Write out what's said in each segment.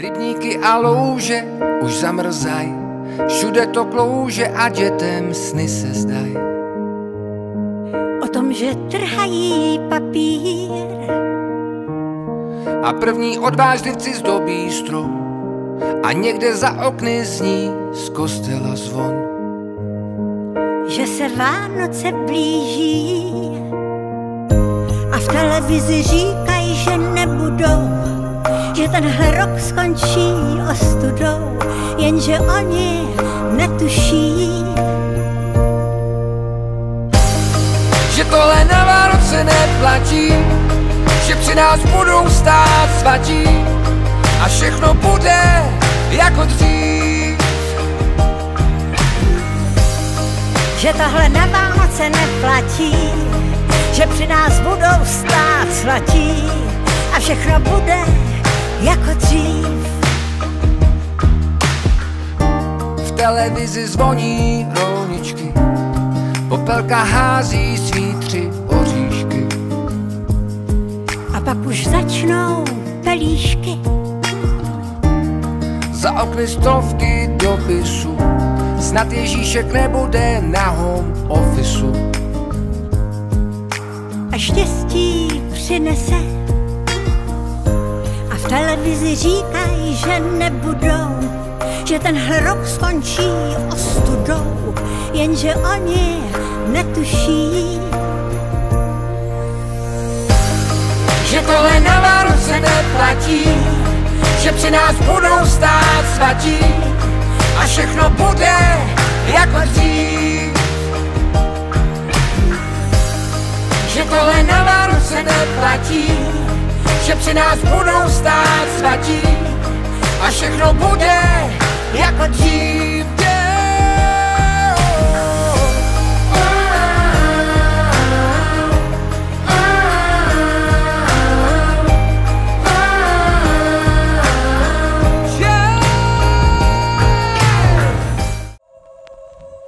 Rybníky a louže už zamrzaj, všude to klouže a dětem sny se zdaj. O tom, že trhají papír a první odvážlivci zdobí strom a někde za okny zní z kostela zvon. Že se Vánoce blíží a v televizi říkají, že nebudou, že tenhle rok skončí ostudou, jenže oni netuší. Že tohle na Vánoce neplatí, že při nás budou stát svatí a všechno bude jako dřív. Že tohle na Vánoce neplatí, že při nás budou stát svatí a všechno bude jako dřív. V televizi zvoní rolničky, popelka hází svý tři oříšky. A pak už začnou pelíšky. Za okny stovky dopisů, snad Ježíšek nebude na home officeu. A štěstí přinese v televizi říkají, že nebudou, že ten rok skončí ostudou, jenže oni netuší. Že tohle na Vánoce neplatí, že při nás budou stát svatí a všechno bude jako dřív. Že při nás budou stát svatí a všechno bude jako dřív.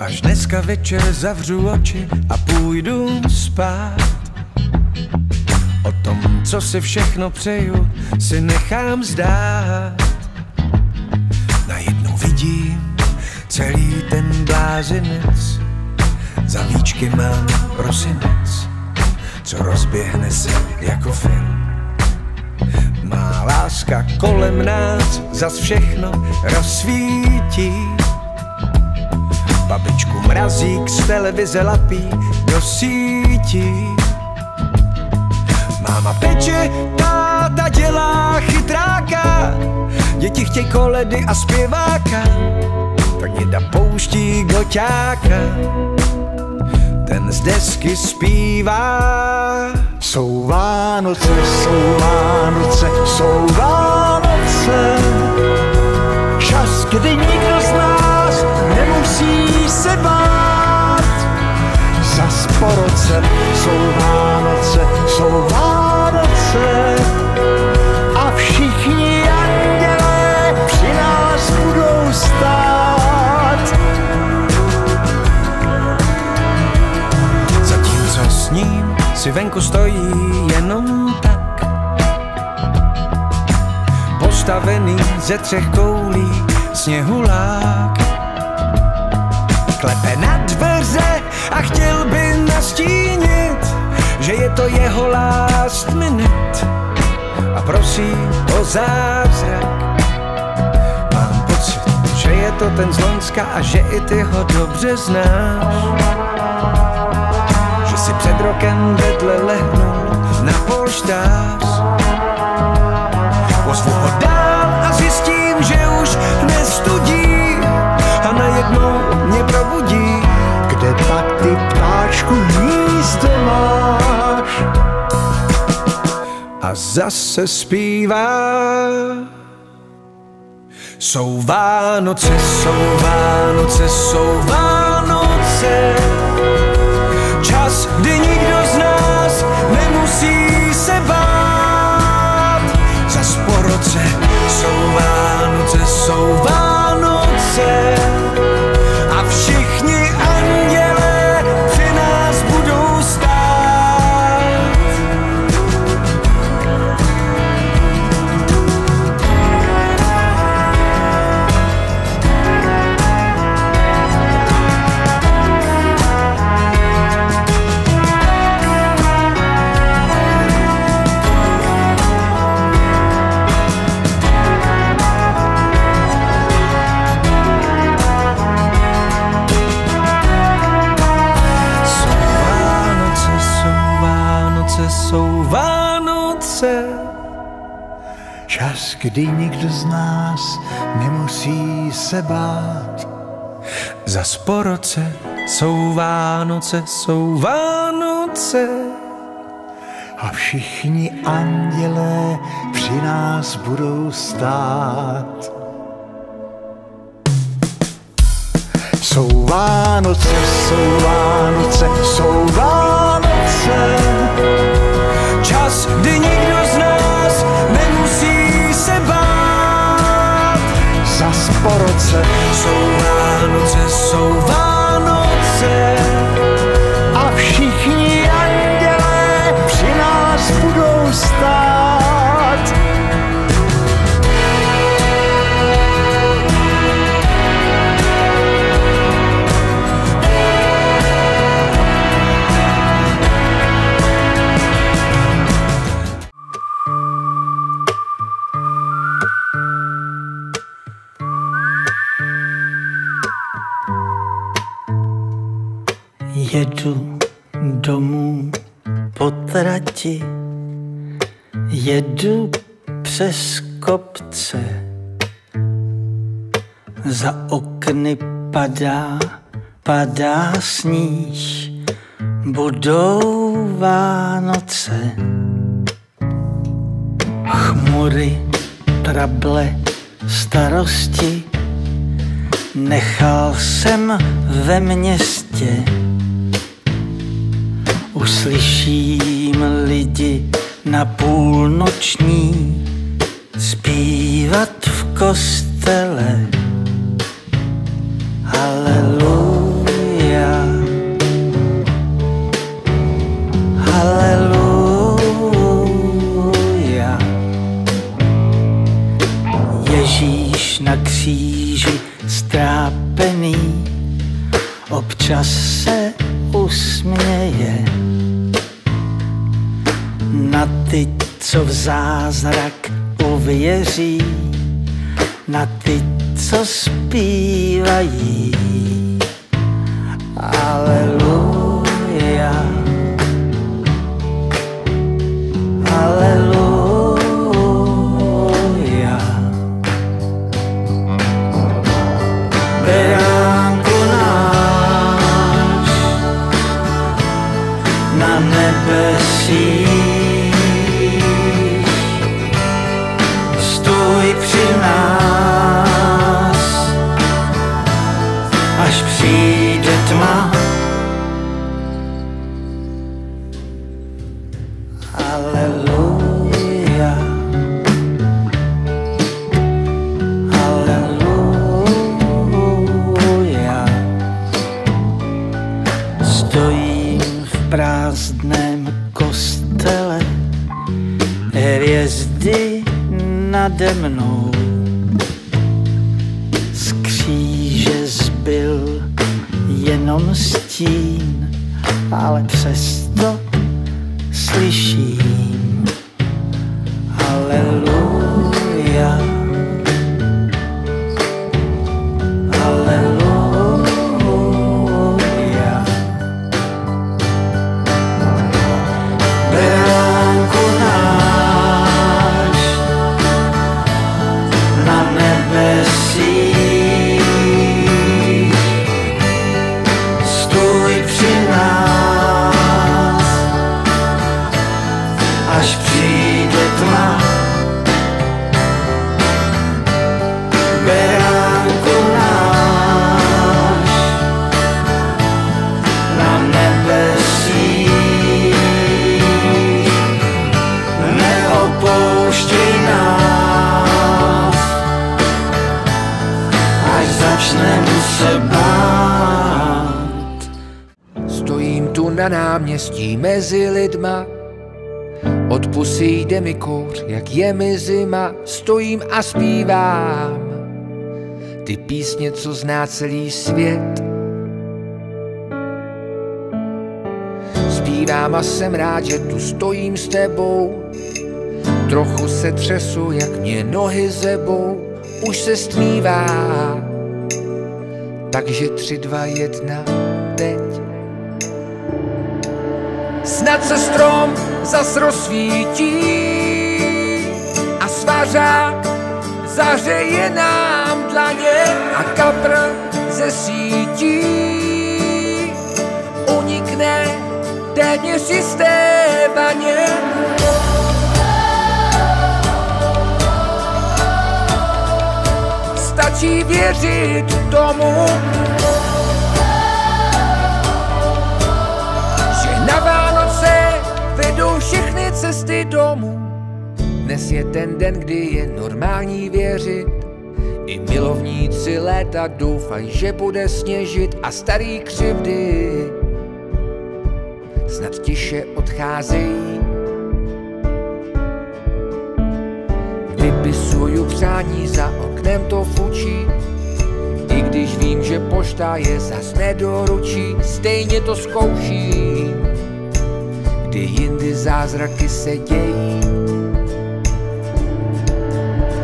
Až dneska večer zavřu oči a půjdu spát. Co si všechno přeju, si nechám zdát. Najednou vidím celý ten blázinec, za víčky mám prosinec, co rozběhne se jako film. Má láska kolem nás zas všechno rozsvítí. Babičku mrazík z televize lapí do sítí. Máma peče, táta dělá chytráka, děti chtějí koledy a zpěváka, tak děda pouští goťáka, ten z desky zpívá. Jsou Vánoce, jsou Vánoce, jsou Vánoce, čas, kdy nikdo z nás nemusí se bát. Zas po roce jsou Vánoce, jsou Vánoce si venku stojí jenom tak. Postavený ze třech koulí sněhulák. Klepe na dveře a chtěl by nastínit, že je to jeho last minute a prosí o zázrak. Že je to ten z Lonska a že i ty ho dobře znáš si před rokem vedle lehnul na polštář. Pozvu ho dál a zjistím, že už nestudí a najednou mě probudí. Kde pak ty ptáčku hnízdo máš? A zase zpívá. Jsou Vánoce, jsou Vánoce, jsou Vánoce. Čas, kdy nikdo z nás nemusí se bát. Kdy nikdo z nás nemusí se bát. Za po roce jsou Vánoce, jsou Vánoce. A všichni andělé při nás budou stát. Jsou Vánoce, jsou Vánoce, jsou Vánoce. Čas, kdy nikdo z po roce Jsou Vánoce, jsou Vánoce. Jedu domů po trati, jedu přes kopce. Za okny padá, padá sníh, budou Vánoce. Chmury, trable, starosti, nechal jsem ve městě. Uslyším lidi na půlnoční zpívat v kostele. Co v zázrak uvěří, na mezi lidma, od pusy jde mi kouř, jak je mi zima, stojím a zpívám. Ty písně, co zná celý svět. Zpívám a jsem rád, že tu stojím s tebou, trochu se třesu, jak mě nohy zebou, už se stmívá, takže tři, dva, jedna, Snad se strom zas rozsvítí a svá svařák zahřeje nám dlaně a kapr ze sítí unikne téměř jisté vaně. Stačí věřit tomu, cesty domů. Dnes je ten den, kdy je normální věřit. I milovníci léta doufají, že bude sněžit a starý křivdy snad tiše odcházejí. Vypisuju přání, za oknem to fučí, i když vím, že pošta je zas nedoručí, stejně to zkouším, kdy jindy zázraky se dějí.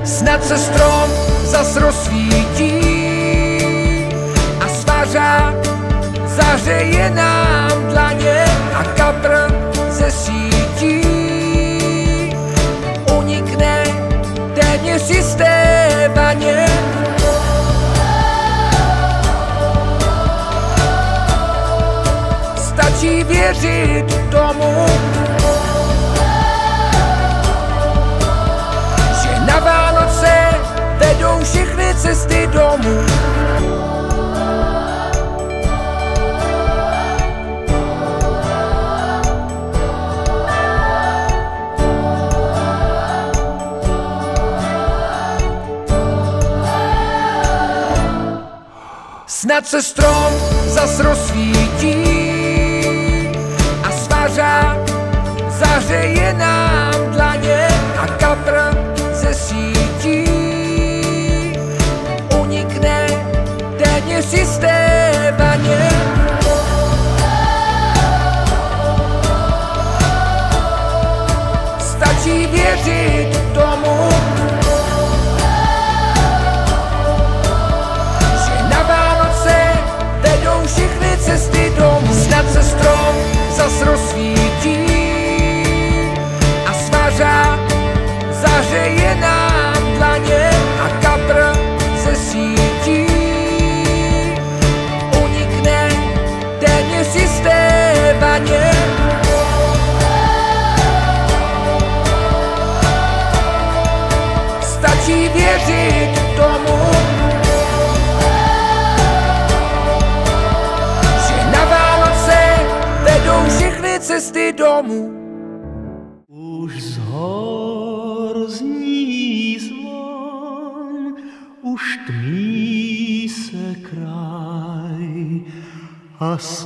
Snad se strom zas rozsvítí a svařák zahřeje nám dlaně a kapr ze sítí unikne téměř jisté věřit tomu, že na Vánoce vedou všechny cesty domů. Snad se strom zas nám dlaně a kapr ze sítí. Unikne téměř jisté cesty domů. Už z hor zní zvon, už tmí se kraj a s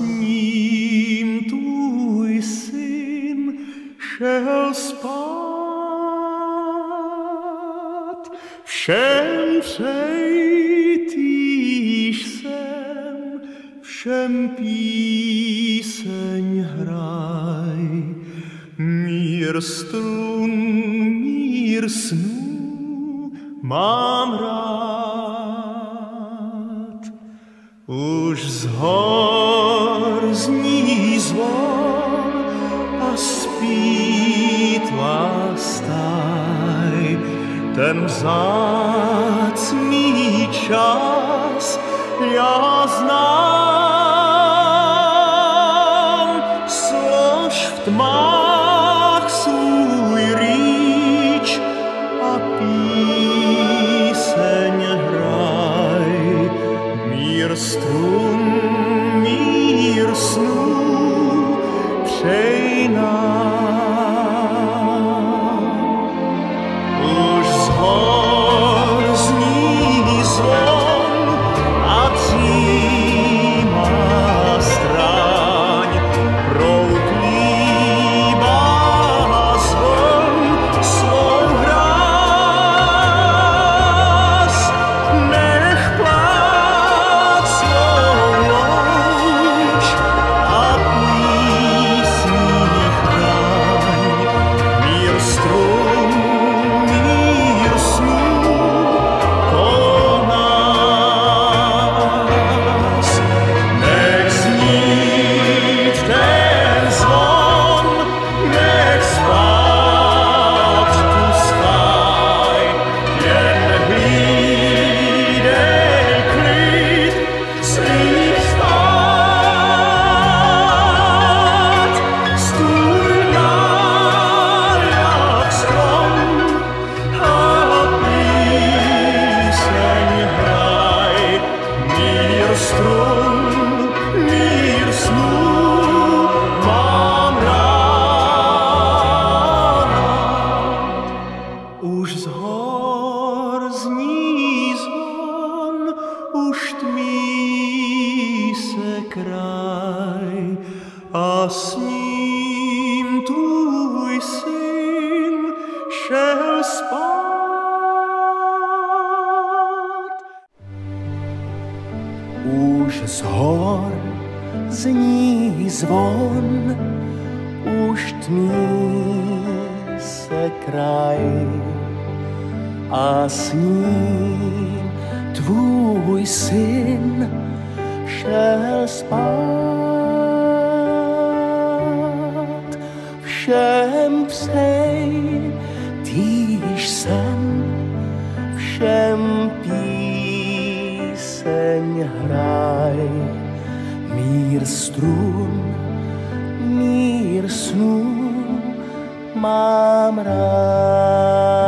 Mír strun, mír snů mám rád. Už z hor zní zvon a spí tvá stáj. Ten vzácný čas já syn šel spát. Všem psej, týž sen, všem píseň hraj. Mír strun, mír snů mám rád.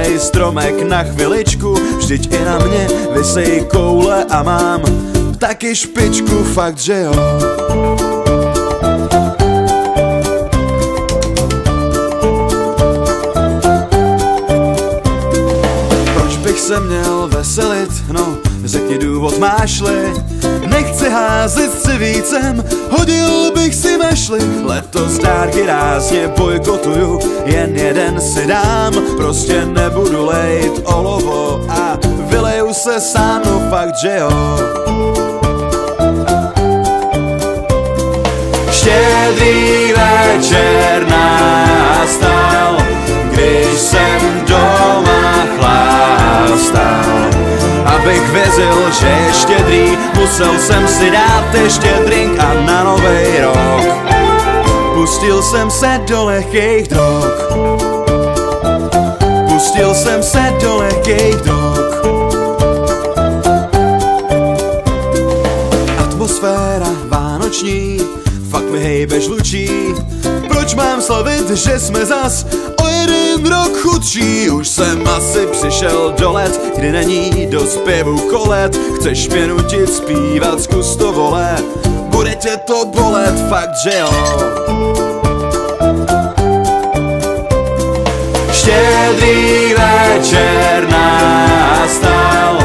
Malej stromek na chviličku Vždyť i na mě vysej koule a mám taky špičku, fakt že jo. Proč bych se měl veselit, no řekni důvod máš-li Nechci házet si vícem, hodil bych si mešli Letos dárky rázně bojkotuju, jen jeden si dám. Prostě nebudu lejt olovo a vyleju se sám, no fakt že jo. Štědrý večer nastal, když jsem doma chlástal. Abych věřil, že je štědrý, musel jsem si dát ještě drink a na novej rok. Pustil jsem se do lehkých drog. Pustil jsem se do lehkých drog. Atmosféra vánoční fakt mi hejbe žlučí Proč mám slavit, že jsme zas rok chudší Už jsem asi přišel do let, kdy není do zpěvu kolet. Chceš mě nutit zpívat, zkus to vole Bude tě to bolet, fakt že jo. Štědrý večer nastal,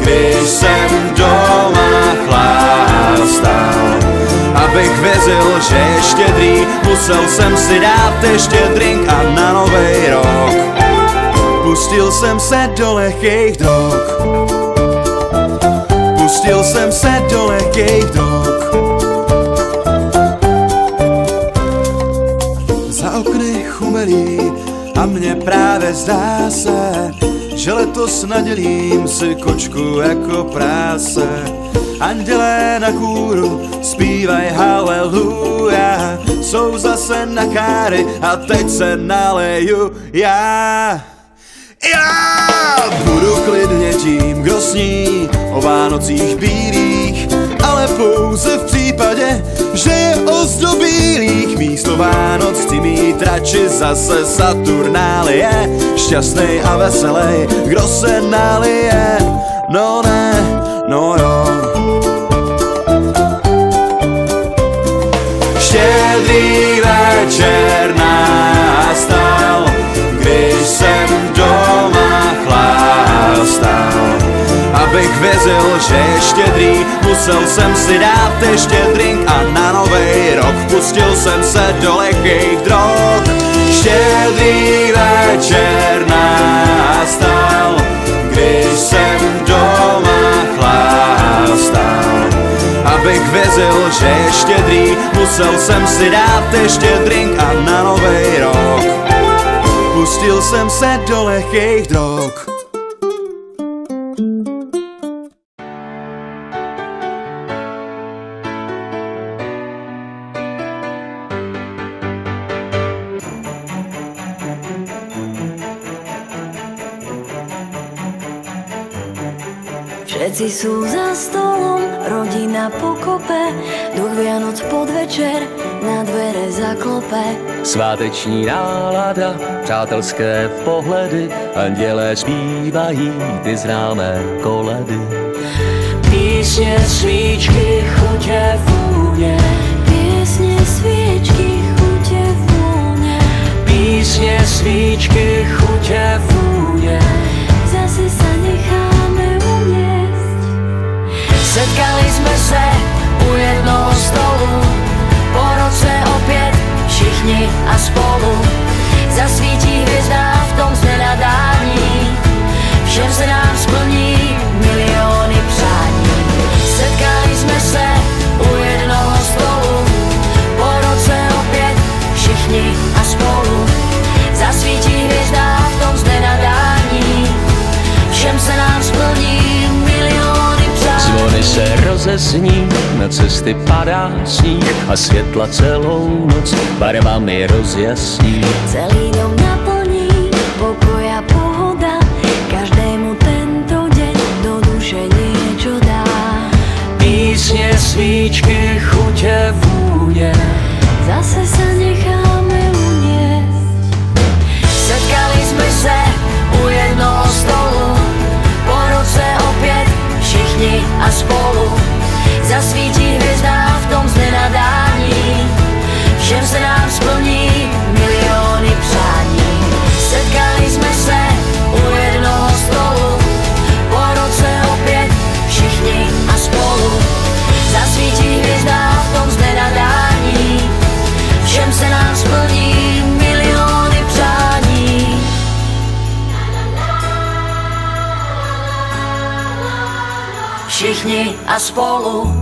když jsem doma chlastal. Abych věřil, že je štědrý, musel jsem si dát ještě drink a na novej rok. Pustil jsem se do lehkých drog. Pustil jsem se do lehkých drog. Za okny chumelí a mně právě zdá se, že letos nadělím si kočku jako práse. Andělé na kůru zpívaj haleluja, jsou zase na káry a teď se naleju já. Já budu klidně tím, kdo sní o Vánocích bílých, ale pouze v případě, že je ozdobílých místo Vánoc chci mít radši zase Saturnálie. Šťastnej a veselej, kdo se nalije? No ne, no jo Štědrý večer nastal Když jsem doma chlastal Abych věřil, že je štědrý Musel jsem si dát ještě drink A na novej rok pustil jsem se do lehkých drog. Štědrý večer nastal Abych věřil, že je štědrý. Musel jsem si dát ještě drink A na novej rok. Pustil jsem se do lehkých drog. Všetci sú za stolom, rodina pokope, duch Vianoc podvečer na dvere zaklope. Sváteční nálada, přátelské pohledy, andělé zpívají ty známé koledy. Písně, svíčky, chutě, vůně. Písně, svíčky, chutě, vůně. Písně, svíčky, chutě, vůně. Setkali sme se u jednoho stolu, po roce opět všichni a spolu. Zasvítí hvězda v tom z nenadání, všem se nám splní miliony se rozezní, na cesty padá sníh a světla celou noc barvami rozjasní. Celý dom naplní pokoj a pohoda, každému tento deň do duše niečo dá. Písně, svíčky, chutě, vůně. Zase sa spolu. Zasvítí hvězda v tom z nenadání, všem se nám Všichni a spolu.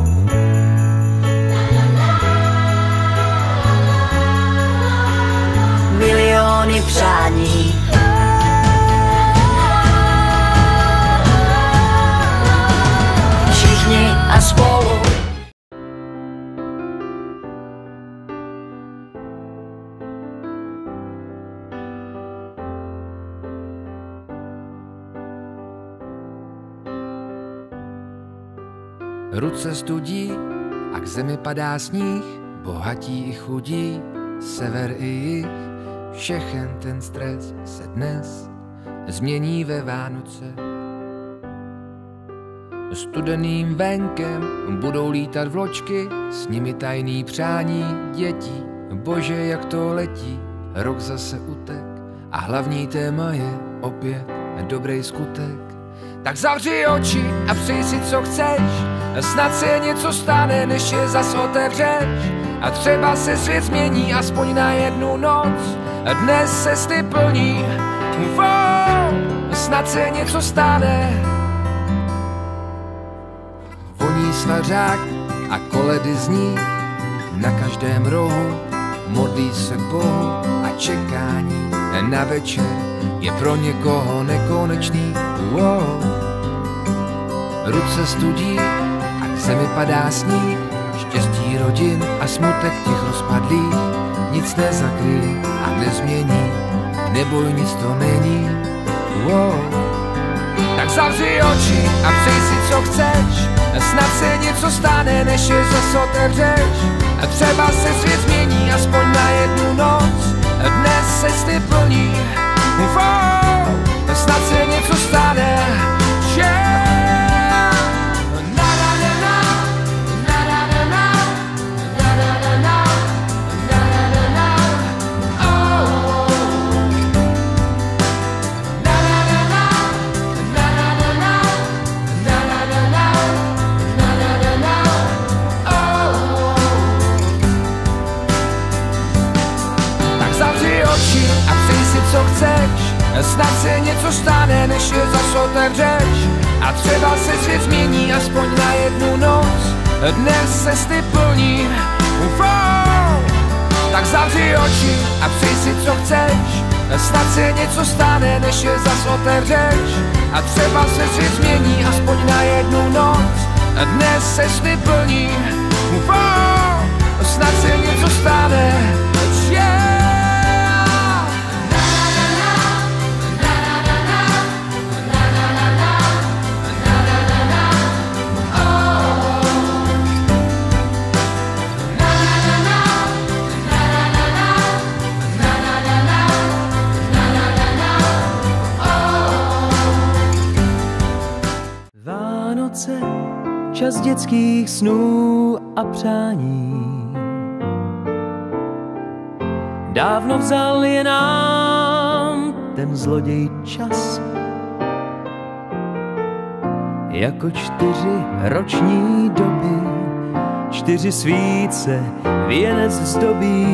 Miliony přání. Všichni a spolu. Ruce studí a k zemi padá sníh, bohatí i chudí, sever i jih, všechen ten stres se dnes změní ve Vánoce. Studeným venkem budou lítat vločky, s nimi tajný přání dětí. Bože, jak to letí, rok zase utek a hlavní téma je opět dobrý skutek. Tak zavři oči a přij si, co chceš, snad se něco stane, než je zas otevřeš. A třeba se svět změní aspoň na jednu noc, dnes se sny plní, wow, snad se něco stane. Voní svařák a koledy zní na každém rohu, modlí se Bohu a čekání na večer je pro někoho nekonečný. Wow. Ruce studí a zemi padá sníh, štěstí rodin a smutek těch rozpadlých nic nezakryje a nezmění, neboj, nic to není. Wow. Tak zavři oči a přeji si, co chceš, snad se něco stane, než je zase otevřeš. A třeba se svět změní aspoň na jednu Sny plní. Wow. Tak zavři oči a přeji si, co chceš. Snad se něco stane, než je zas otevřeš. A třeba se svět změní aspoň na jednu noc. Dnes se sny plní. Wow. Snad se něco stane. Dětských snů a přání. Dávno vzal je nám ten zloděj čas. Jako čtyři roční doby, čtyři svíce věnec zdobí.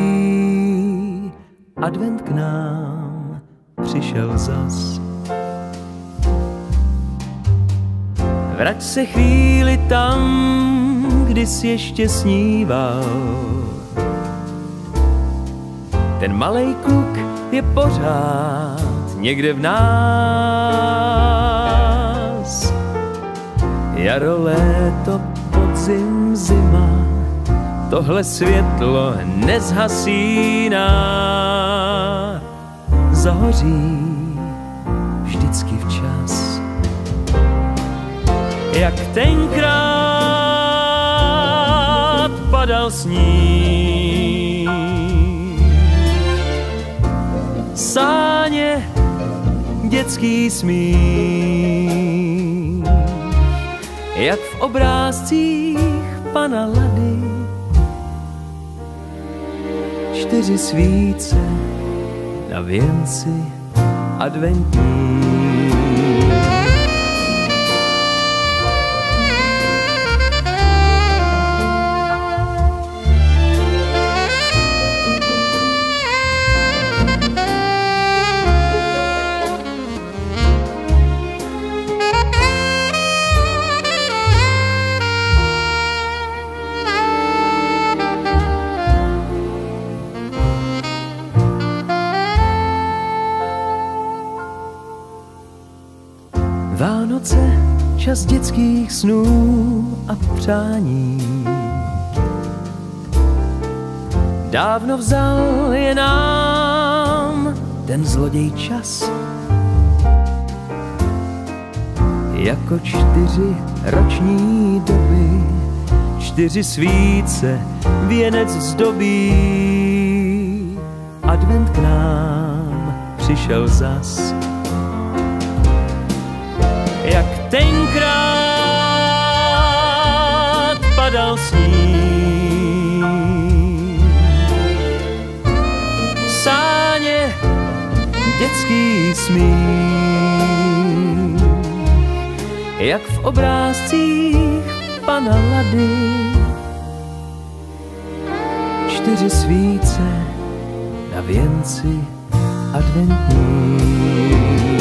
Advent k nám přišel zas. Vrať se chvíli tam, kdy jsi ještě sníval. Ten malej kluk je pořád někde v nás. Jaro, léto, podzim, zima, tohle světlo nezhasíná. Zahoří tenkrát padal sníh. Sáně dětský smích, jak v obrázcích pana Lady. Čtyři svíce na věnci adventní. Dětských snů a přání. Dávno vzal je nám ten zloděj čas. Jako čtyři roční doby, čtyři svíce věnec zdobí. Advent k nám přišel zas, jak tenkrát padal sníh. Sáně dětský smích, jak v obrázcích pana Lady. Čtyři svíce na věnci adventní.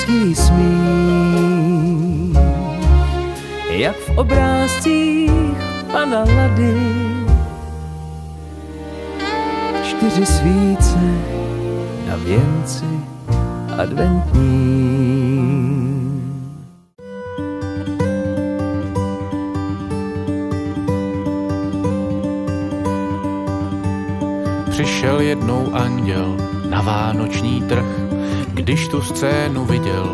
Dětský smích, jak v obrázcích pana Lady. Čtyři svíce na věnci adventní. Přišel jednou anděl na vánoční trh, když tu scénu viděl,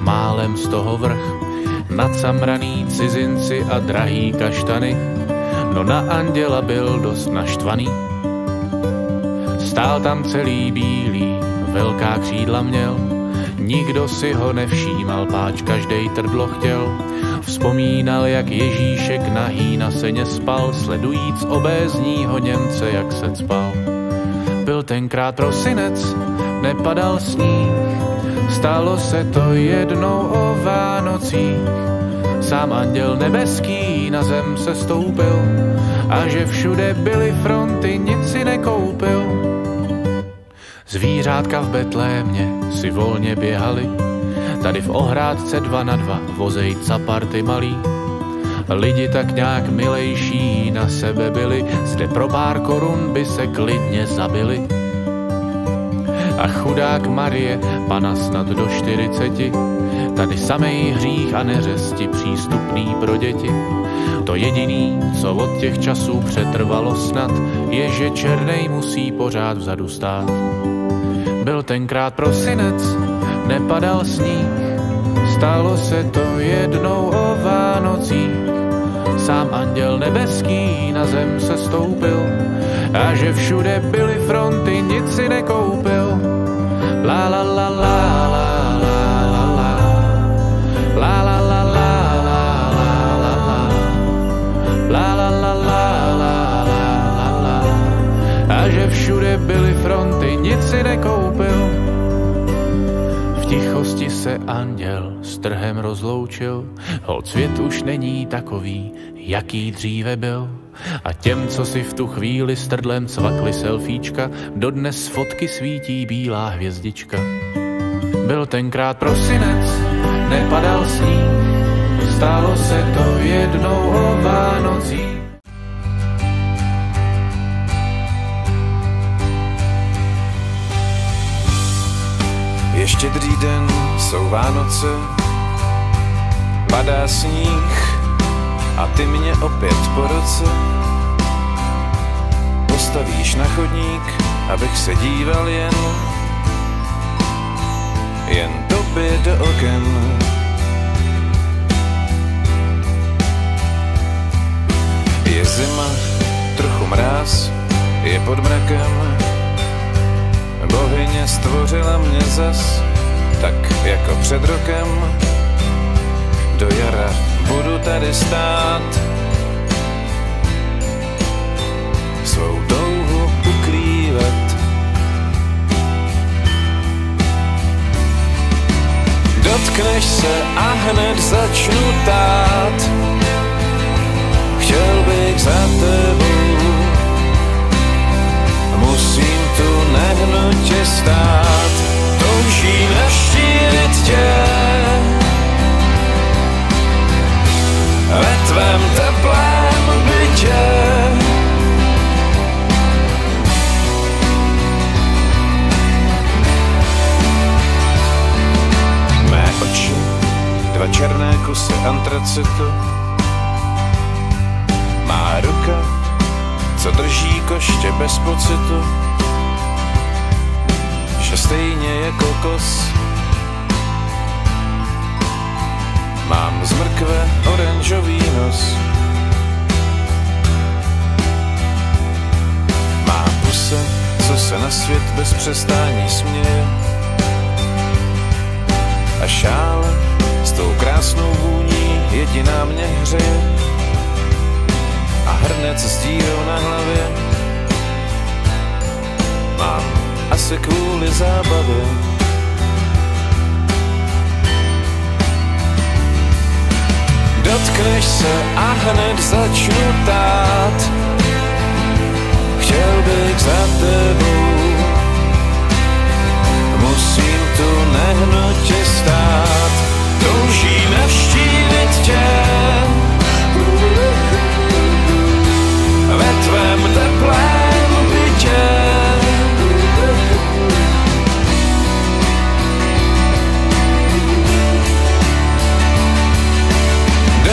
málem z toho vrch, nacamraný cizinci a drahý kaštany, no na anděla byl dost naštvaný. Stál tam celý bílý, velká křídla měl, nikdo si ho nevšímal, páč každej trdlo chtěl. Vzpomínal, jak Ježíšek nahý na seně spal, sledujíc obézního Němce, jak se spal. Byl tenkrát prosinec, nepadal sníh, stalo se to jednou o Vánocích. Sám anděl nebeský na zem se stoupil a že všude byly fronty, nic si nekoupil. Zvířátka v Betlémě si volně běhali, tady v ohrádce dva na dva vozejca party malý. Lidi tak nějak milejší na sebe byli, zde pro pár korun by se klidně zabili. A chudák Marie, pana snad do čtyřiceti, tady samej hřích a neřesti přístupný pro děti. To jediný, co od těch časů přetrvalo snad, je, že černej musí pořád vzadu stát. Byl tenkrát prosinec, nepadal sníh, stalo se to jednou o Vánocích. Sám anděl nebeský na zem se stoupil a že všude byly fronty, nic si nekoupil. La la la la la všude byly fronty, nic si nekoupil V tichosti se anděl s trhem rozloučil ho cvět už není takový, jaký dříve byl a těm, co si v tu chvíli s trdlem cvakli selfiečka, dodnes z fotky svítí bílá hvězdička. Byl tenkrát prosinec, nepadal sníh, stalo se to jednou o Vánocích. Je štědrý den, jsou Vánoce, padá sníh a ty mě opět po roce postavíš na chodník, abych se díval jen, jen tobě do oken. Je zima, trochu mráz, je pod mrakem, Bohyně stvořila mě zas, tak jako před rokem. Do jara budu tady stát, svou touhu ukrývat. Dotkneš se a hned začnu tát, chtěl bych za tebou musím tu nehnutě stát, touží naštívit tě. Ve tvém teplém bytě. Mé oči, dva černé kusy antracitu, má ruka co drží koště bez pocitu, že stejně je kokos. Z mrkve oranžový nos, má puse, co se na svět bez přestání směje. A šál s tou krásnou vůní jediná mě hřeje. A hrnec s dírou na hlavě. Mám asi kvůli zábavě. Dotkneš se a hned začnu tát, chtěl bych za tebou, musím tu nehnutě stát, toužím navštívit tě. Ve tvém teplém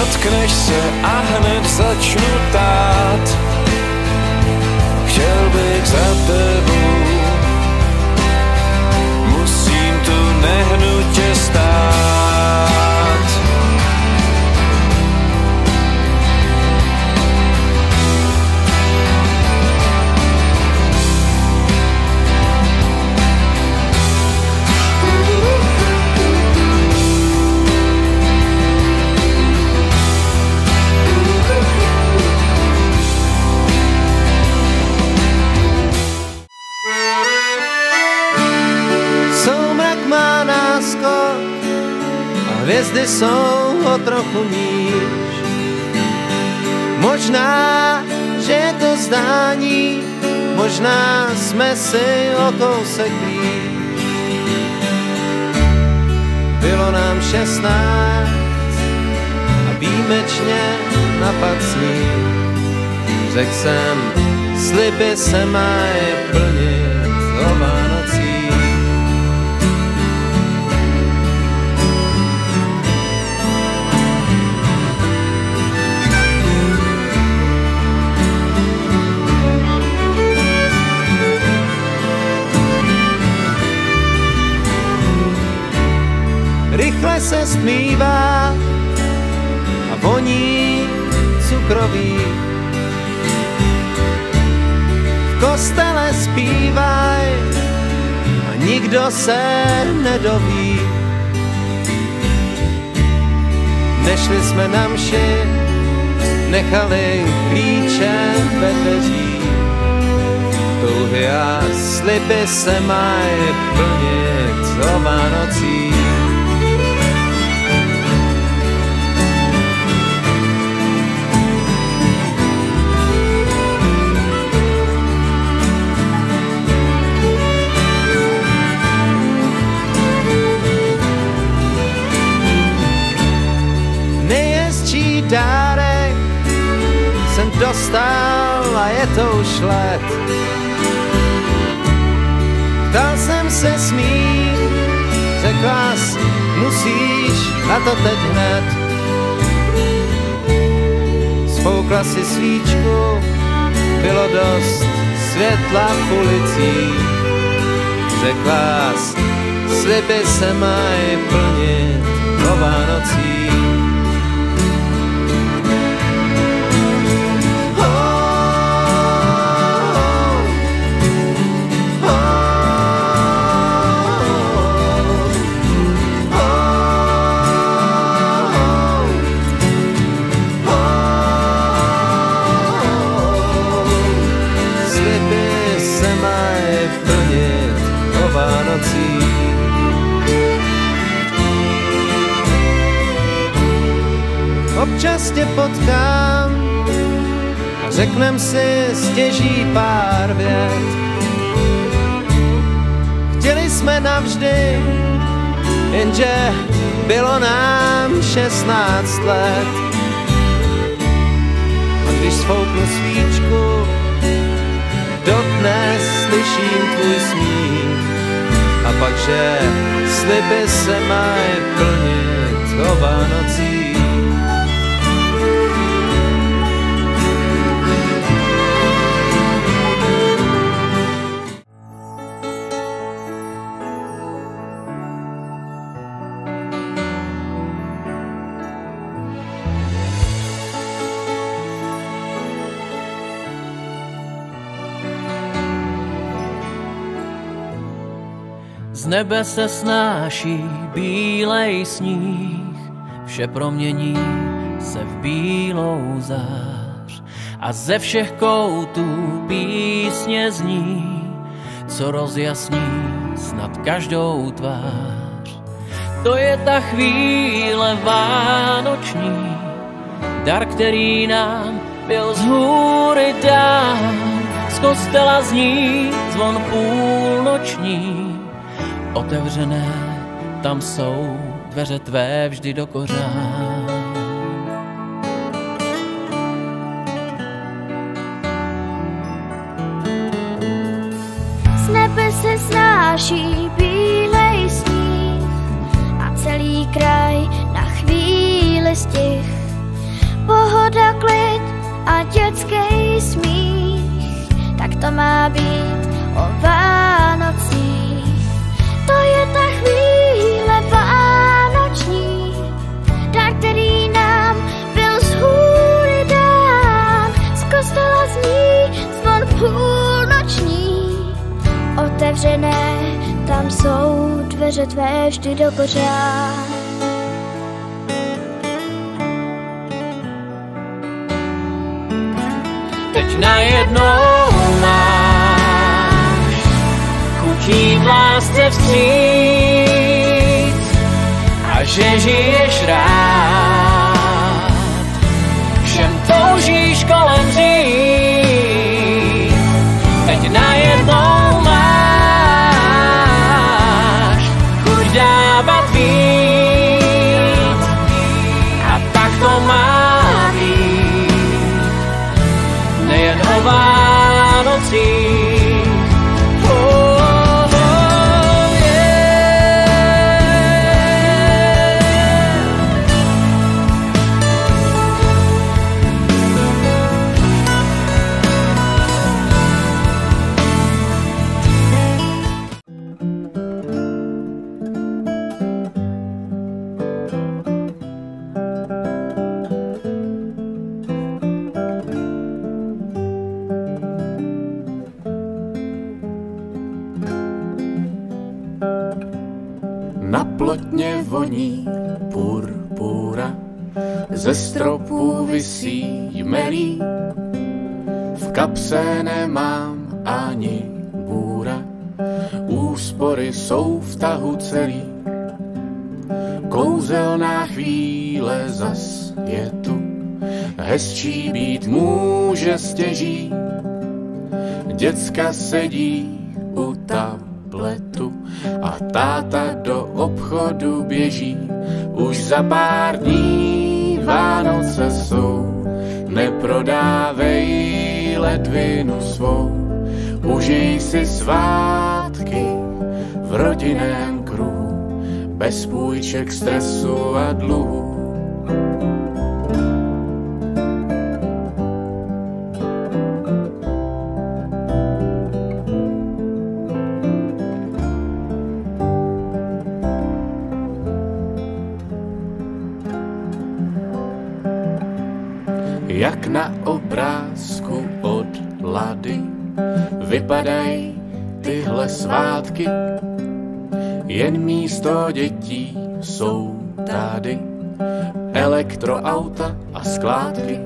Dotkneš se a hned začnu tát. Chtěl bych za tebou. Musím tu nehnutě stát hvězdy jsou o trochu níž. Možná, že je to zdání, možná jsme si o kousek blíž. Bylo nám šestnáct a výjimečně napad sníh. Řekl jsem, sliby se mají plnit se stmívá a voní cukroví. V kostele zpívaj a nikdo se nedoví. Nešli jsme na mši, nechali klíče ve dveřích. Touhy a sliby se mají plnit o Vánocích. Dostal a je to už let. Ptal jsem se smí, řekla musíš na to teď hned. Spoukla si svíčku, bylo dost světla v ulicích. Řekla sliby se mají plnit o Vánocích. Občas tě potkám a řeknem si stěží pár vět. Chtěli jsme navždy, jenže bylo nám 16 let. A když sfouknu svíčku, dodnes slyším tvůj smích. A pak, že sliby se mají plnit o Vánocích. Nebe se snáší bílej sníh, vše promění se v bílou zář. A ze všech koutů písně zní, co rozjasní snad každou tvář. To je ta chvíle vánoční, dar, který nám byl z hůry dán. Z kostela zní zvon půlnoční, otevřené tam jsou dveře tvé vždy do kořán. Ze stropu visí jmelí. V kapse nemám ani bůra, úspory jsou v tahu celý. Kouzelná chvíle zas je tu, hezčí být může stěží. Děcka sedí u tabletu a táta do obchodu běží. Už za pár dní Vánoce jsou, neprodávej ledvinu svou. Užij si svátky v rodinném kruhu, bez půjček, stresu a dluhu. Vypadají tyhle svátky. Jen místo dětí jsou tady elektroauta a skládky.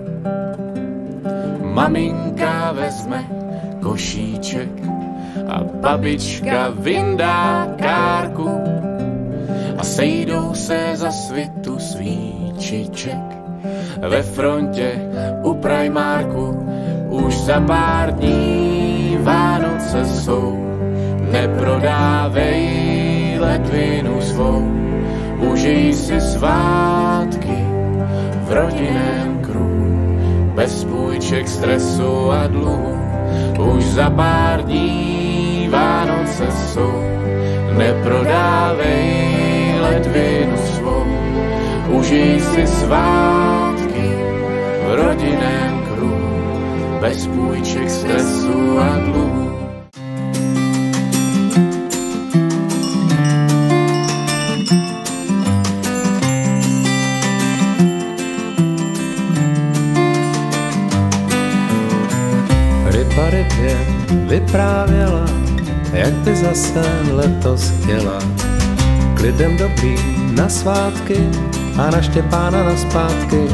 Maminka vezme košíček a babička vyndá kárku a sejdou se za svitu svíčiček ve frontě u Primarku už za pár dní Vánoce jsou. Neprodávej ledvinu svou, užij si svátky v rodinném kruhu, bez půjček, stresu a dluhu. Už za pár dní Vánoce jsou, neprodávej ledvinu svou, užij si svátky v rodinném bez půjček, stresu a dluhu. Ryba rybě vyprávěla, jak ty zase letos chtěla. K lidem dobrý na svátky a na Štěpána na zpátky.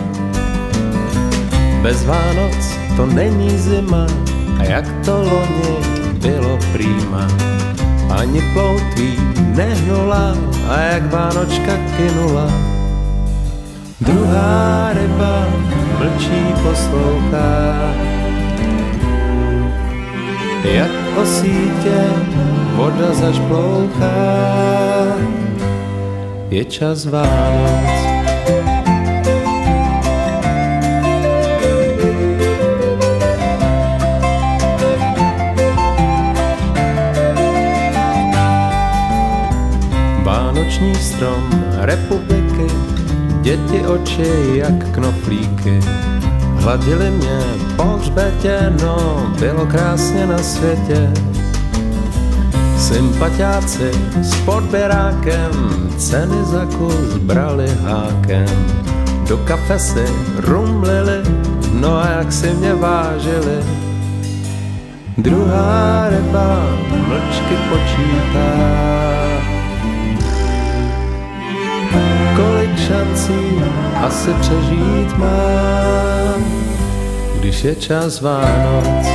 Bez Vánoc to není zima a jak to loni bylo prýma. Ani ploutví nehnula a jak Vánočka kynula. Druhá ryba mlčí poslouchá, jak po sítě voda zašplouchá. Je čas Vánoc. Vánoční strom republiky, děti oči jak knoflíky. Hladili mě po hřbetě, no bylo krásně na světě. Sympatiáci s podběrákem ceny za kus brali hákem. Do kafe si rumlili, no a jak si mě vážili. Druhá ryba mlčky počítá. Asi přežít mám, když je čas Vánoc.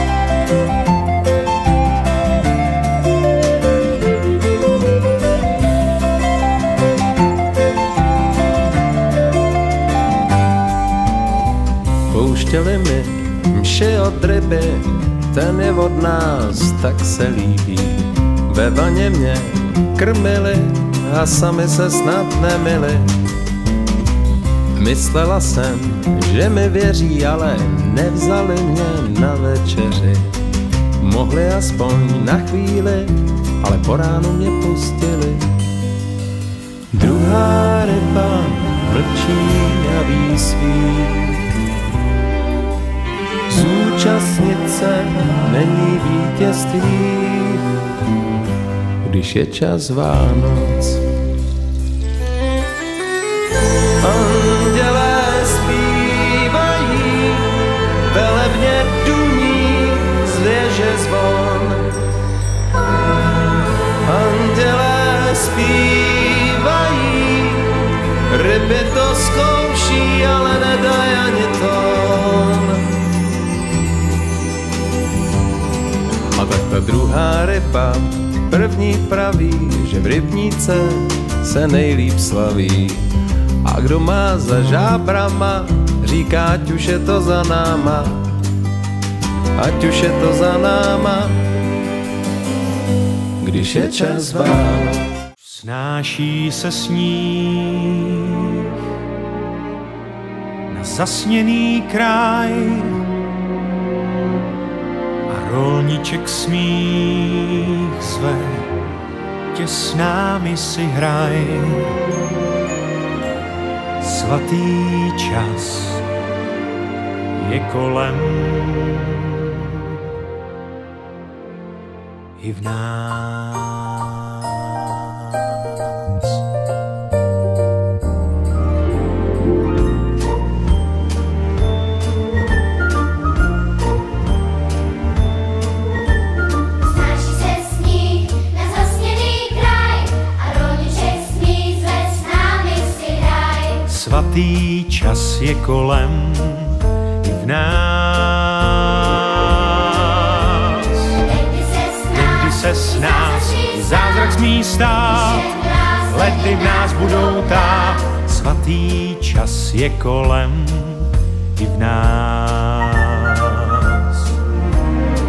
Pouštěli mi mši od ryby, ten je od nás, tak se líbí. Ve vaně mě krmili a sami se snad nemili. Myslela jsem, že mi věří, ale nevzali mě na večeři. Mohli aspoň na chvíli, ale po ránu mě pustili. Druhá ryba mlčí a výsví. Zúčastnit se není vítězství, když je čas Vánoc. Ryby to zkouší, ale nedaj ani tón. A tak ta druhá ryba, první praví, že v rybníce se nejlíp slaví. A kdo má za žábrama, říká, ať už je to za náma, ať už je to za náma, když je čas Vánoc. Snáší se sníh na zasněný kraj a rolníček smích zve, tě s námi si hraj. Svatý čas je kolem i v nás. Svatý čas je kolem i v nás. Někdy se s nás zázrak smí stát, lety v nás budou tát. Svatý čas je kolem i v nás.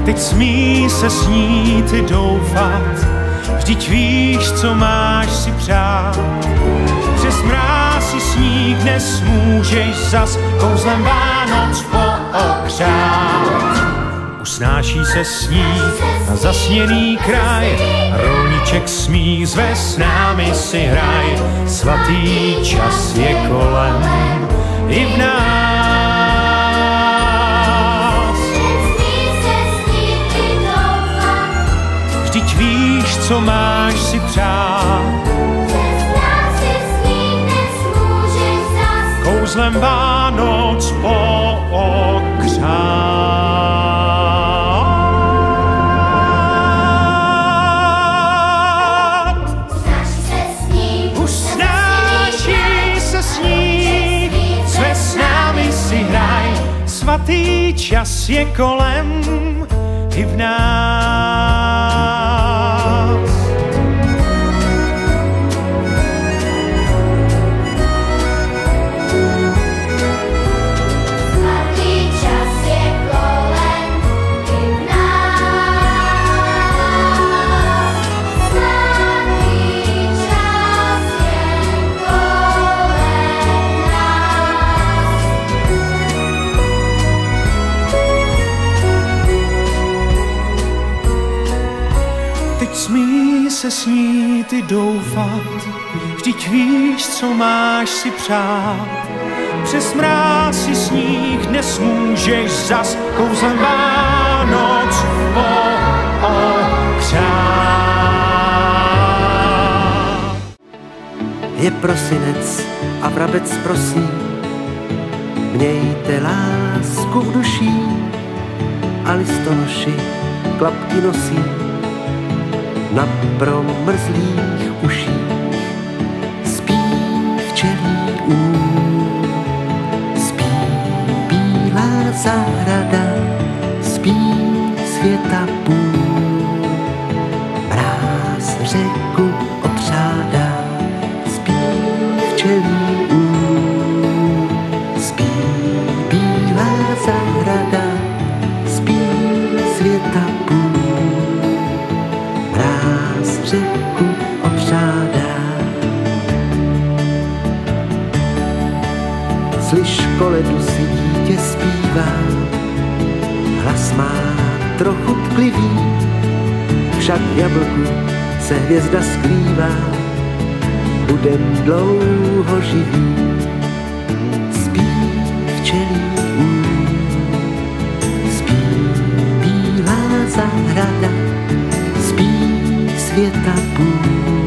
Teď smí se snít i doufat, vždyť víš, co máš si přát. Přes mráz i sníh dnes můžeš zas kouzlem Vánoc pookřát. Usnáší se sníh na zasněný kraj, rolníček smí zve s námi si hraj. Svatý čas je kolem i v nás. Vždyť víš, co máš si přát. kouzlem Vánoc po Usnáší své si hraj, svatý čas je kolem i v nás. Se snít i doufat, vždyť víš, co máš si přát. Přes mráz i sníh dnes můžeš zas kouzlem Vánoc pookřát. Je prosinec a vrabec prosí, mějte lásku v duší a listonoši klapky nosí na promrzlých uších. Spí včelí úl, spí bílá zahrada, spí světa půl. Slyš koledu si dítě zpívá, hlas má trochu tklivý, však v jablku se hvězda skrývá, budem dlouho živý. Spí včelí spí bílá zahrada, spí světa půl.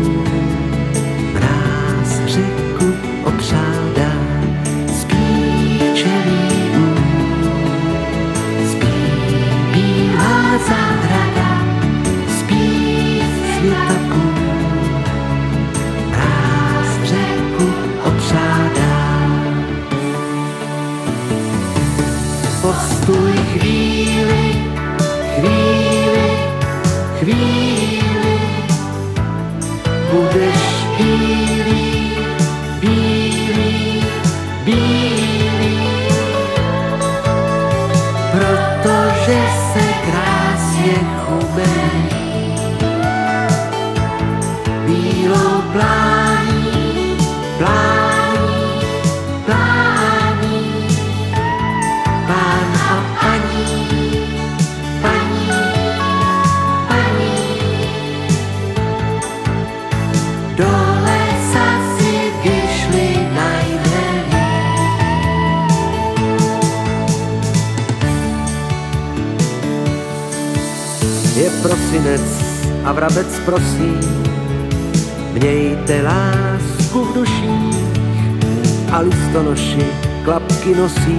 Nosí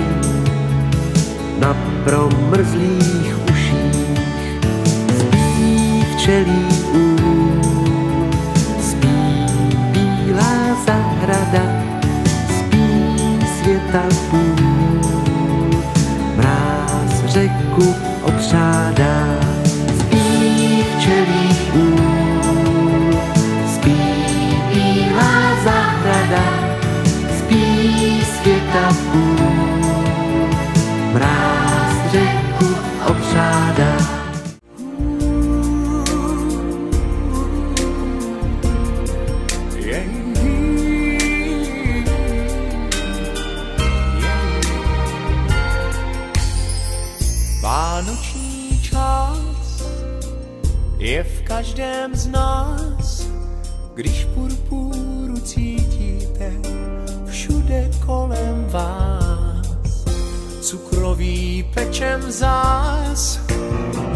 na promrzlých uších. Spí včelí úl, spí bílá zahrada, spí světa půl. Mráz řeku opřádá, každém z nás, když purpůru cítíte všude kolem vás. Cukrový pečem zás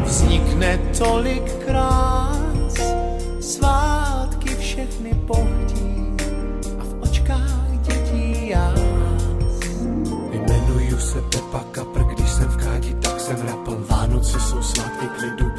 vznikne tolik krás, svátky všechny pohdí a v očkách dětí jás. Jmenuju se Pepa Kapr, když jsem v kádi, tak jsem rapl. Vánoce jsou svátky klidu,